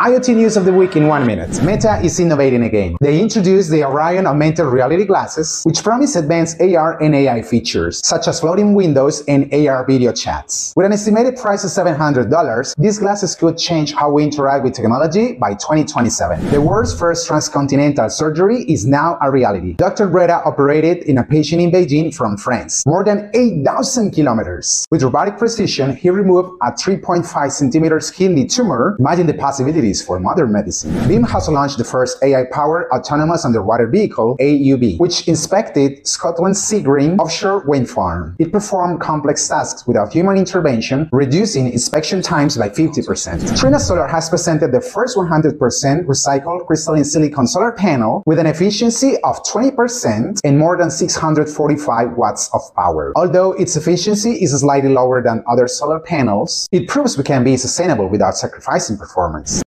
IoT news of the week in one minute. Meta is innovating again. They introduced the Orion augmented reality glasses, which promise advanced AR and AI features, such as floating windows and AR video chats. With an estimated price of $700, these glasses could change how we interact with technology by 2027. The world's first transcontinental surgery is now a reality. Dr. Greta operated in a patient in Beijing from France, more than 8,000 kilometers. With robotic precision, he removed a 3.5 centimeters kidney tumor. Imagine the possibilities for modern medicine. Beam has launched the first AI-powered autonomous underwater vehicle, AUV, which inspected Scotland's Seagreen offshore wind farm. It performed complex tasks without human intervention, reducing inspection times by 50%. Trina Solar has presented the first 100% recycled crystalline silicon solar panel with an efficiency of 20% and more than 645 watts of power. Although its efficiency is slightly lower than other solar panels, it proves we can be sustainable without sacrificing performance.